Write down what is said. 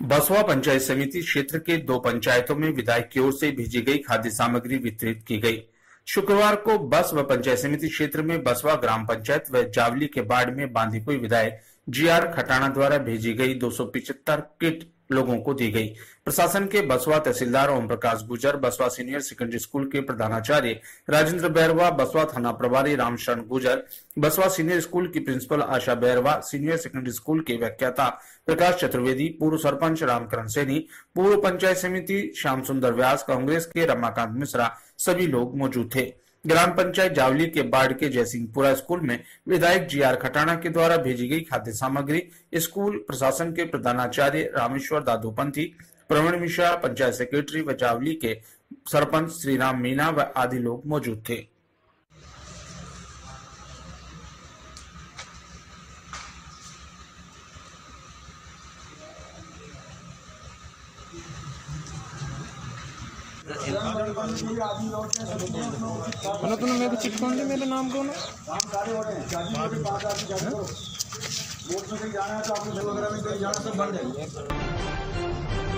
बसवा पंचायत समिति क्षेत्र के दो पंचायतों में विधायक की ओर से भेजी गई खाद्य सामग्री वितरित की गई। शुक्रवार को बस व पंचायत समिति क्षेत्र में बसवा ग्राम पंचायत व जावली के बाढ़ में बांधी हुई विधायक जी आर खटाना द्वारा भेजी गई दो किट लोगों को दी गई। प्रशासन के बसवा तहसीलदार ओम प्रकाश गुजर, बसवा सीनियर सेकेंडरी स्कूल के प्रधानाचार्य राजेंद्र बैरवा, बसवा थाना प्रभारी रामशरण गुजर, बसवा सीनियर स्कूल की principal Asha Bairwa, senior secondary school के व्याख्याता प्रकाश चतुर्वेदी, पूर्व सरपंच रामकरण सैनी, पूर्व पंचायत समिति श्याम सुंदर व्यास, कांग्रेस के रमाकांत मिश्रा, सभी लोग मौजूद थे। ग्राम पंचायत जावली के बाढ़ के जयसिंहपुरा स्कूल में विधायक जी आर खटाना के द्वारा भेजी गई खाद्य सामग्री, स्कूल प्रशासन के प्रधानाचार्य रामेश्वर दादोपंथी, प्रवीण मिश्रा, पंचायत सेक्रेटरी व जावली के सरपंच श्री राम मीना व आदि लोग मौजूद थे। मतलब तुमने मेरे को कौन मेरे नाम को ना वोट में कहीं जाना है तो आपको वगैरह में कहीं जाना तो बन जाएँगे